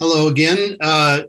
Hello again. Uh,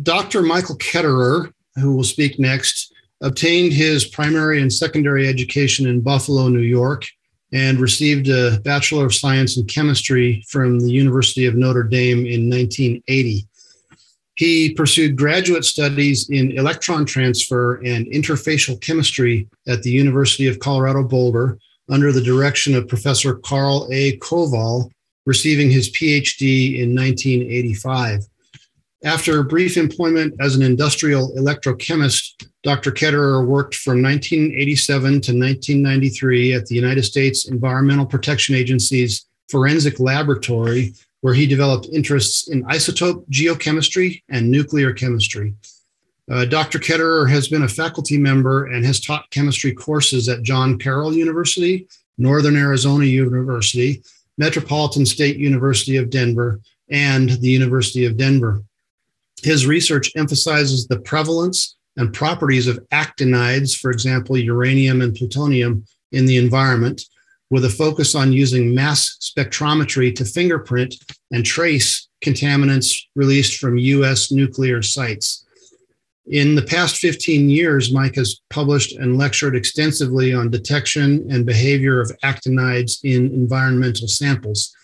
Dr. Michael Ketterer, who will speak next, obtained his primary and secondary education in Buffalo, New York, and received a Bachelor of Science in Chemistry from the University of Notre Dame in 1980. He pursued graduate studies in electron transfer and interfacial chemistry at the University of Colorado Boulder under the direction of Professor Carl A. Koval, receiving his PhD in 1985. After a brief employment as an industrial electrochemist, Dr. Ketterer worked from 1987 to 1993 at the United States Environmental Protection Agency's Forensic Laboratory where he developed interests in isotope geochemistry and nuclear chemistry. Uh, Dr. Ketterer has been a faculty member and has taught chemistry courses at John Carroll University, Northern Arizona University, Metropolitan State University of Denver, and the University of Denver. His research emphasizes the prevalence and properties of actinides, for example, uranium and plutonium, in the environment, with a focus on using mass spectrometry to fingerprint and trace contaminants released from US nuclear sites. In the past 15 years, Mike has published and lectured extensively on detection and behavior of actinides in environmental samples.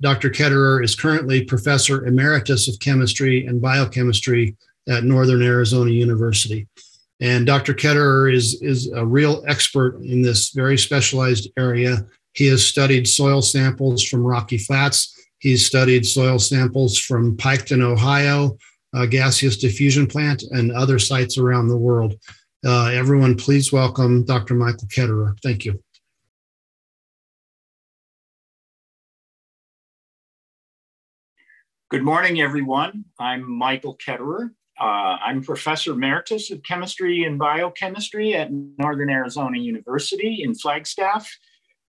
Dr. Ketterer is currently Professor Emeritus of Chemistry and Biochemistry at Northern Arizona University. And Dr. Ketterer is, is a real expert in this very specialized area. He has studied soil samples from Rocky Flats. He's studied soil samples from Piketon, Ohio, a gaseous diffusion plant, and other sites around the world. Uh, everyone, please welcome Dr. Michael Ketterer. Thank you. Good morning, everyone. I'm Michael Ketterer. Uh, I'm Professor Emeritus of Chemistry and Biochemistry at Northern Arizona University in Flagstaff.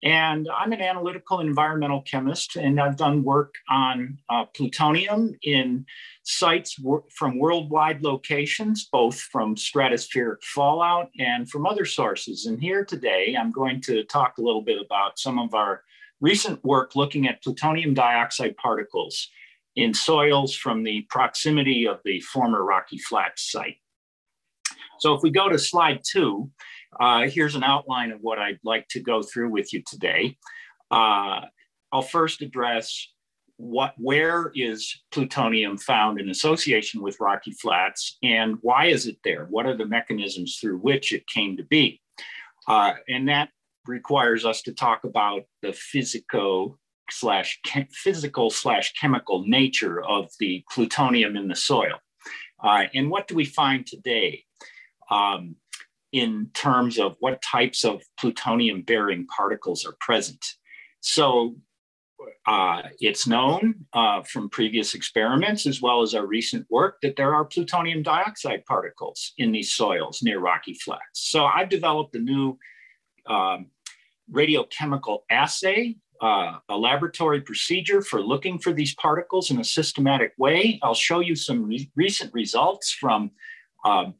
And I'm an analytical environmental chemist, and I've done work on uh, plutonium in sites from worldwide locations, both from stratospheric fallout and from other sources. And here today, I'm going to talk a little bit about some of our recent work looking at plutonium dioxide particles in soils from the proximity of the former Rocky Flats site. So if we go to slide two, uh, here's an outline of what I'd like to go through with you today. Uh, I'll first address what, where is plutonium found in association with Rocky Flats and why is it there? What are the mechanisms through which it came to be? Uh, and that requires us to talk about the physico slash physical slash chemical nature of the plutonium in the soil. Uh, and what do we find today um, in terms of what types of plutonium bearing particles are present? So uh, it's known uh, from previous experiments as well as our recent work that there are plutonium dioxide particles in these soils near Rocky Flats. So I've developed a new um, radiochemical assay uh, a laboratory procedure for looking for these particles in a systematic way. I'll show you some re recent results from um,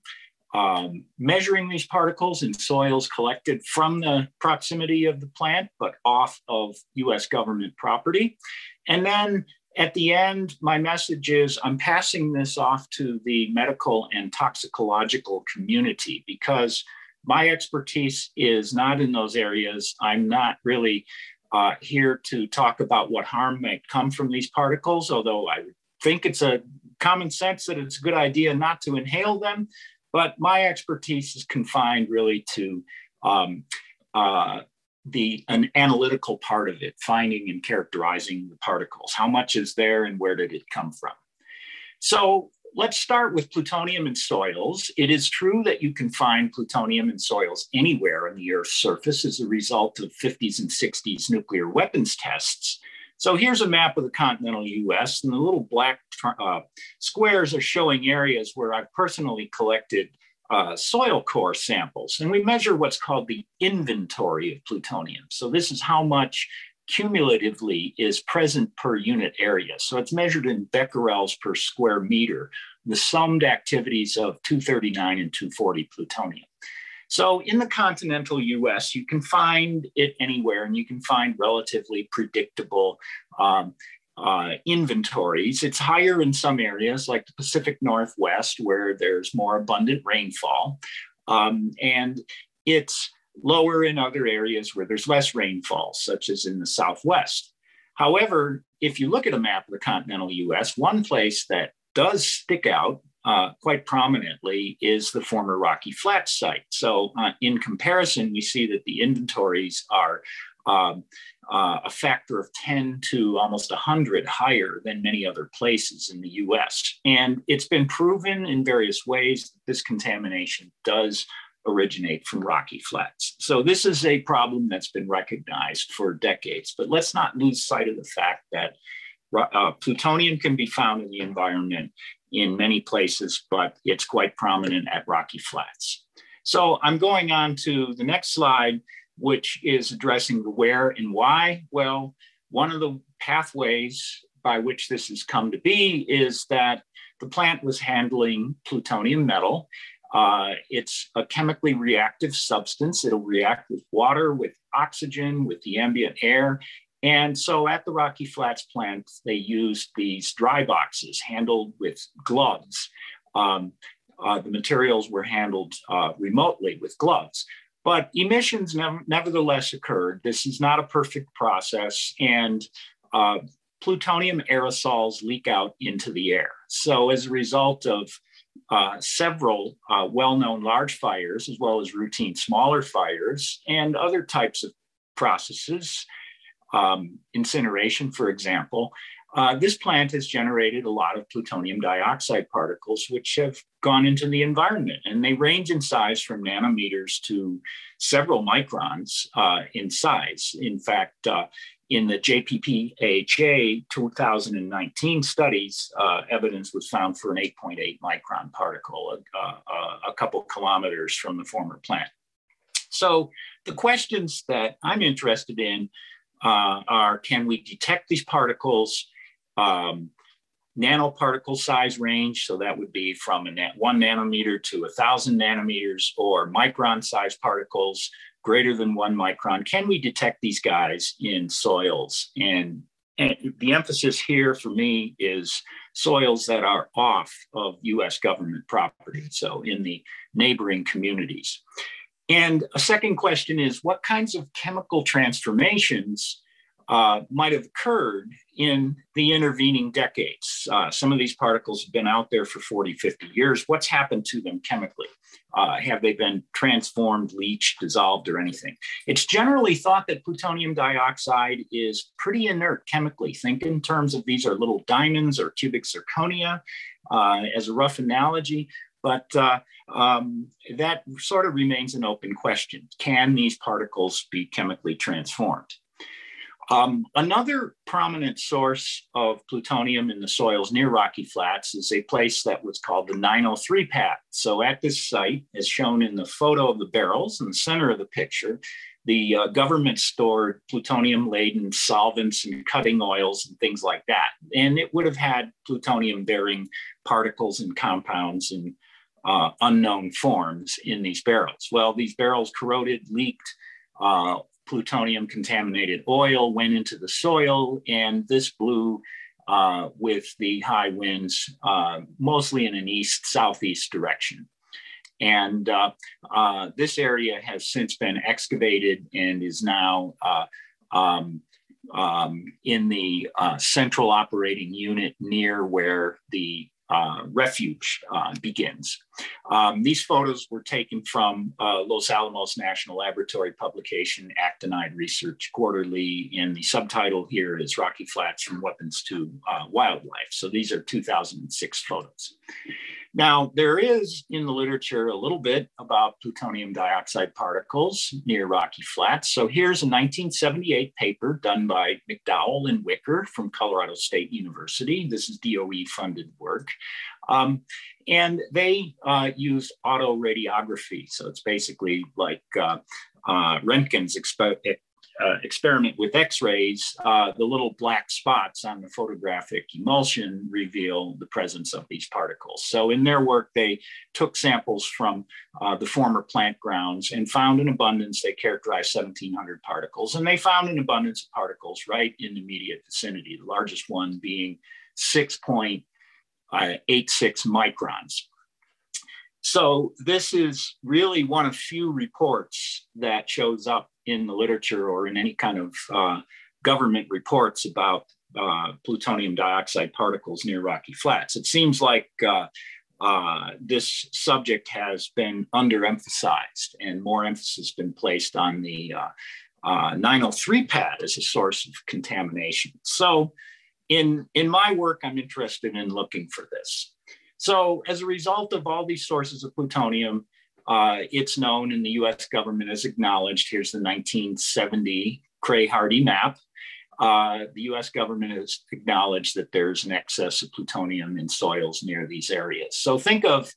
um, measuring these particles in soils collected from the proximity of the plant, but off of US government property. And then at the end, my message is I'm passing this off to the medical and toxicological community because my expertise is not in those areas. I'm not really uh, here to talk about what harm might come from these particles, although I think it's a common sense that it's a good idea not to inhale them. But my expertise is confined really to um, uh, the an analytical part of it, finding and characterizing the particles. How much is there and where did it come from? So let's start with plutonium in soils. It is true that you can find plutonium in soils anywhere on the Earth's surface as a result of 50s and 60s nuclear weapons tests. So here's a map of the continental US, and the little black uh, squares are showing areas where I've personally collected uh, soil core samples. And we measure what's called the inventory of plutonium. So this is how much cumulatively is present per unit area. So it's measured in becquerels per square meter, the summed activities of 239 and 240 plutonium. So in the continental US, you can find it anywhere and you can find relatively predictable um, uh, inventories. It's higher in some areas like the Pacific Northwest, where there's more abundant rainfall. Um, and it's lower in other areas where there's less rainfall, such as in the Southwest. However, if you look at a map of the continental US, one place that does stick out uh, quite prominently is the former Rocky Flats site. So, uh, in comparison, we see that the inventories are um, uh, a factor of 10 to almost 100 higher than many other places in the US. And it's been proven in various ways that this contamination does originate from rocky flats. So this is a problem that's been recognized for decades, but let's not lose sight of the fact that uh, plutonium can be found in the environment in many places, but it's quite prominent at rocky flats. So I'm going on to the next slide, which is addressing the where and why. Well, one of the pathways by which this has come to be is that the plant was handling plutonium metal uh, it's a chemically reactive substance. It'll react with water, with oxygen, with the ambient air. And so at the Rocky Flats plant, they used these dry boxes handled with gloves. Um, uh, the materials were handled uh, remotely with gloves. But emissions nevertheless occurred. This is not a perfect process, and uh, plutonium aerosols leak out into the air. So, as a result of uh, several uh, well-known large fires, as well as routine smaller fires and other types of processes, um, incineration, for example. Uh, this plant has generated a lot of plutonium dioxide particles, which have gone into the environment, and they range in size from nanometers to several microns uh, in size. In fact, uh, in the JPPHA 2019 studies, uh, evidence was found for an 8.8 micron particle, a, a, couple kilometers from the former plant. So the questions that I'm interested in uh, are, can we detect these particles? Um, nanoparticle size range, so that would be from a one nanometer to a thousand nanometers, or micron size particles, greater than one micron. Can we detect these guys in soils? And, and the emphasis here for me is soils that are off of US government property, so in the neighboring communities. And a second question is what kinds of chemical transformations uh, might have occurred in the intervening decades. Uh, some of these particles have been out there for 40, 50 years. What's happened to them chemically? Uh, have they been transformed, leached, dissolved, or anything? It's generally thought that plutonium dioxide is pretty inert chemically. Think in terms of these are little diamonds or cubic zirconia uh, as a rough analogy. But uh, um, that sort of remains an open question. Can these particles be chemically transformed? Um, another prominent source of plutonium in the soils near Rocky Flats is a place that was called the 903 pad. So at this site, as shown in the photo of the barrels in the center of the picture, the uh, government stored plutonium laden solvents and cutting oils and things like that. And it would have had plutonium bearing particles and compounds in uh, unknown forms in these barrels. Well, these barrels corroded, leaked, uh, plutonium contaminated oil went into the soil, and this blew uh, with the high winds, uh, mostly in an east southeast direction. And uh, uh this area has since been excavated and is now um, um, in the central operating unit near where the uh, refuge uh, begins. Um, these photos were taken from uh, Los Alamos National Laboratory publication, Actinide Research Quarterly, and the subtitle here is Rocky Flats from Weapons to uh, Wildlife. So these are 2006 photos. Now, there is in the literature a little bit about plutonium dioxide particles near Rocky Flats. So here's a 1978 paper done by McDowell and Whicker from Colorado State University. This is DOE funded work. Um, and they uh, use autoradiography. So it's basically like uh, uh, Röntgen's expo- uh, experiment with X-rays, uh, the little black spots on the photographic emulsion reveal the presence of these particles. So in their work, they took samples from uh, the former plant grounds and found an abundance. They characterized 1,700 particles, and they found an abundance of particles right in the immediate vicinity, the largest one being 6.86 microns. So this is really one of few reports that shows up in the literature or in any kind of uh, government reports about uh, plutonium dioxide particles near Rocky Flats. It seems like uh, uh this subject has been underemphasized and more emphasis been placed on the uh, uh, 903 pad as a source of contamination. So in, in my work, I'm interested in looking for this. So as a result of all these sources of plutonium, uh, it's known and the US government has acknowledged, here's the 1970 Krey-Hardy map. Uh, the US government has acknowledged that there's an excess of plutonium in soils near these areas. So think of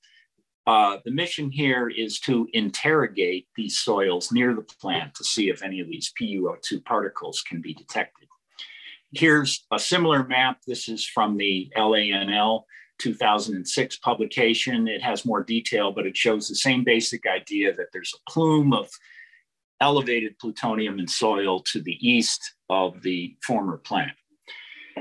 uh, the mission here is to interrogate these soils near the plant to see if any of these PuO2 particles can be detected. Here's a similar map. This is from the LANL 2006 publication. It has more detail, but it shows the same basic idea that there's a plume of elevated plutonium in soil to the east of the former plant.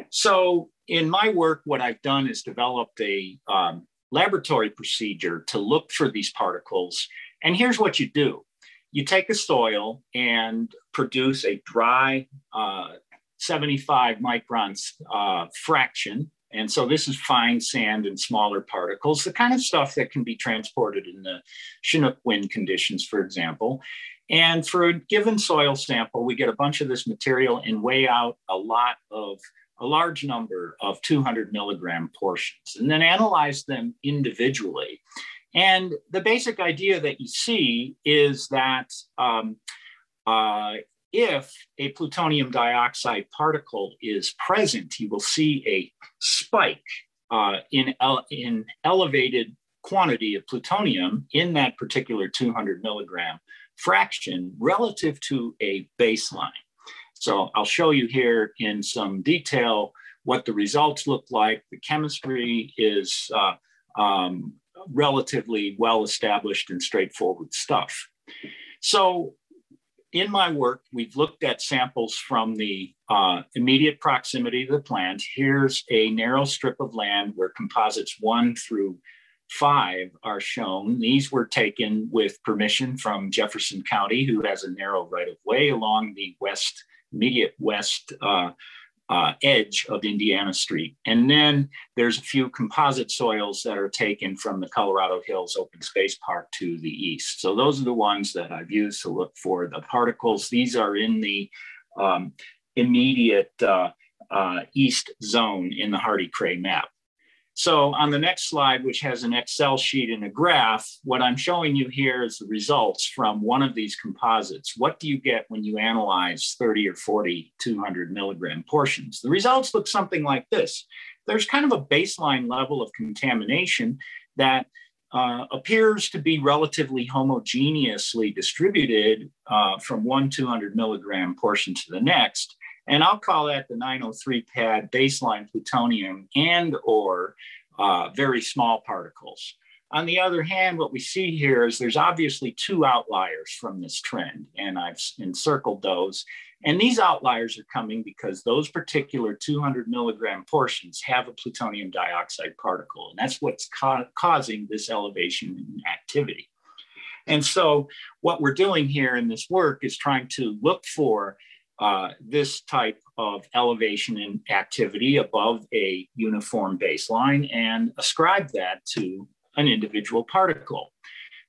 So in my work, what I've done is developed a um, laboratory procedure to look for these particles. And here's what you do. You take a soil and produce a dry uh, 75 microns uh, fraction and so this is fine sand and smaller particles, the kind of stuff that can be transported in the Chinook wind conditions, for example. And for a given soil sample, we get a bunch of this material and weigh out a lot of a large number of 200 milligram portions and then analyze them individually. And the basic idea that you see is that um, uh, if a plutonium dioxide particle is present, you will see a spike uh, in, ele in elevated quantity of plutonium in that particular 200 milligram fraction relative to a baseline. So I'll show you here in some detail what the results look like. The chemistry is uh, um, relatively well established and straightforward stuff. So in my work, we've looked at samples from the uh, immediate proximity of the plant. Here's a narrow strip of land where composites one through five are shown. These were taken with permission from Jefferson County, who has a narrow right of way along the west, immediate west uh, uh, edge of Indiana Street. And then there's a few composite soils that are taken from the Colorado Hills Open Space Park to the east. So those are the ones that I've used to look for the particles. These are in the um, immediate uh, uh, east zone in the Hardy-Krey map. So on the next slide, which has an Excel sheet and a graph, what I'm showing you here is the results from one of these composites. What do you get when you analyze 30 or 40 200 milligram portions? The results look something like this. There's kind of a baseline level of contamination that uh, appears to be relatively homogeneously distributed uh, from one 200 milligram portion to the next. And I'll call that the 903 pad baseline plutonium and or uh, very small particles. On the other hand, what we see here is there's obviously two outliers from this trend, and I've encircled those. And these outliers are coming because those particular 200 milligram portions have a plutonium dioxide particle, and that's what's ca causing this elevation in activity. And so what we're doing here in this work is trying to look for uh, this type of elevation in activity above a uniform baseline and ascribe that to an individual particle.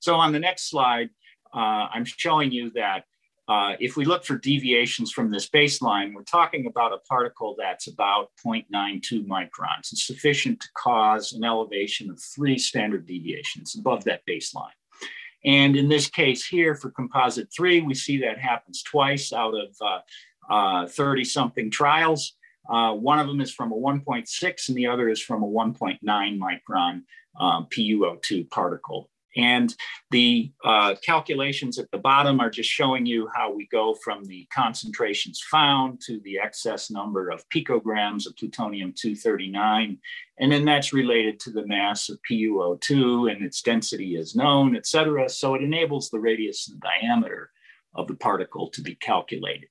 So on the next slide, uh, I'm showing you that uh, if we look for deviations from this baseline, we're talking about a particle that's about 0.92 microns. It's sufficient to cause an elevation of three standard deviations above that baseline. And in this case here for composite three, we see that happens twice out of 30 uh, uh, something trials. Uh, one of them is from a 1.6 and the other is from a 1.9 micron um, PuO2 particle. And the uh, calculations at the bottom are just showing you how we go from the concentrations found to the excess number of picograms of plutonium-239. And then that's related to the mass of PuO2 and its density is known, et cetera. So it enables the radius and diameter of the particle to be calculated.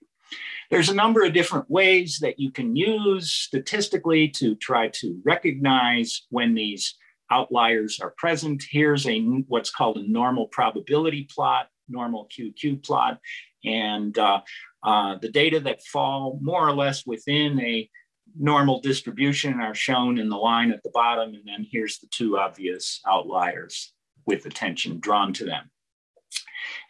There's a number of different ways that you can use statistically to try to recognize when these outliers are present. Here's a what's called a normal probability plot, normal QQ plot, and uh, uh, the data that fall more or less within a normal distribution are shown in the line at the bottom, and then here's the two obvious outliers with attention drawn to them.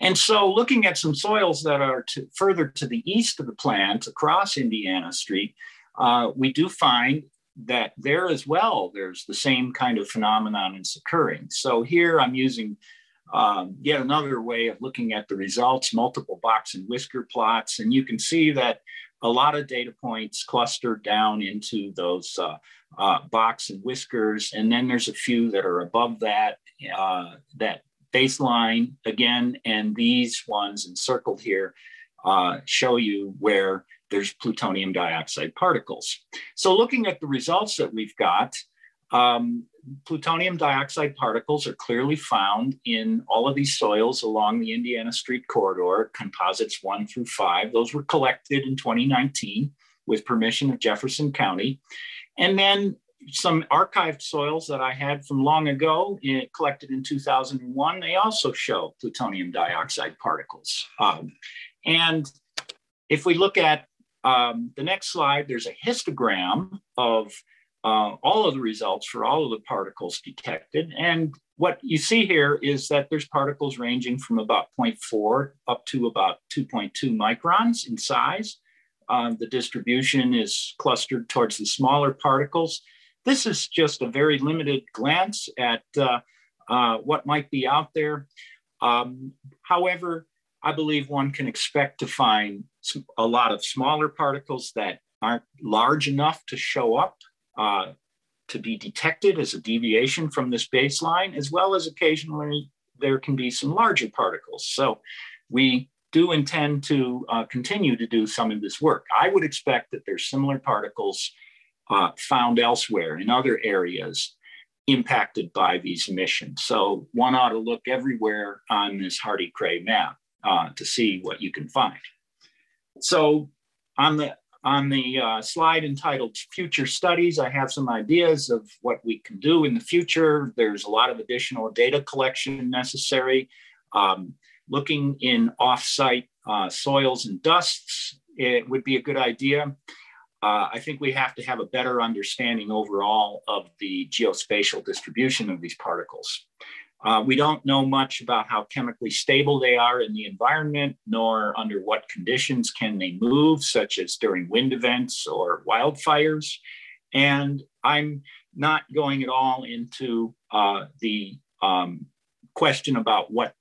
And so looking at some soils that are to, further to the east of the plant across Indiana Street, uh, we do find that there as well, there's the same kind of phenomenon is occurring. So here I'm using um, yet another way of looking at the results, multiple box and whisker plots. And you can see that a lot of data points cluster down into those uh, uh, box and whiskers. And then there's a few that are above that, uh, that baseline again. And these ones encircled here uh, show you where there's plutonium dioxide particles. So looking at the results that we've got, um, plutonium dioxide particles are clearly found in all of these soils along the Indiana Street corridor, composites one through five. Those were collected in 2019 with permission of Jefferson County. And then some archived soils that I had from long ago, eh, collected in 2001, they also show plutonium dioxide particles. Um, and if we look at um, the next slide, there's a histogram of uh, all of the results for all of the particles detected. And what you see here is that there's particles ranging from about 0.4 up to about 2.2 microns in size. Uh, the distribution is clustered towards the smaller particles. This is just a very limited glance at uh, uh what might be out there. Um, however, I believe one can expect to find a lot of smaller particles that aren't large enough to show up uh, to be detected as a deviation from this baseline, as well as occasionally there can be some larger particles. So we do intend to uh, continue to do some of this work. I would expect that there's similar particles uh, found elsewhere in other areas impacted by these emissions. So one ought to look everywhere on this Hardy-Krey map uh, to see what you can find. So on the on the uh, slide entitled Future Studies, I have some ideas of what we can do in the future. There's a lot of additional data collection necessary. Um, looking in offsite uh, soils and dusts, it would be a good idea. Uh, I think we have to have a better understanding overall of the geospatial distribution of these particles. Uh, we don't know much about how chemically stable they are in the environment, nor under what conditions can they move, such as during wind events or wildfires. And I'm not going at all into uh, the um, question about what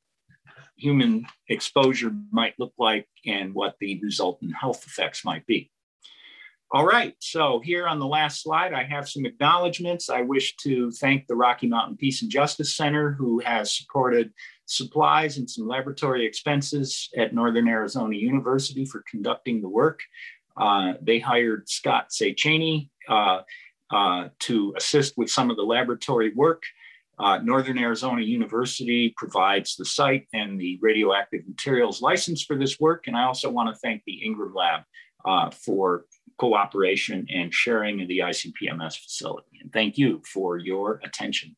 human exposure might look like and what the resultant health effects might be. All right, so here on the last slide, I have some acknowledgements. I wish to thank the Rocky Mountain Peace and Justice Center, who has supported supplies and some laboratory expenses at Northern Arizona University for conducting the work. Uh, they hired Scott Say Cheney uh, uh, to assist with some of the laboratory work. Uh, Northern Arizona University provides the site and the radioactive materials license for this work. And I also want to thank the Ingram Lab uh, for cooperation and sharing of the ICP-MS facility. And thank you for your attention.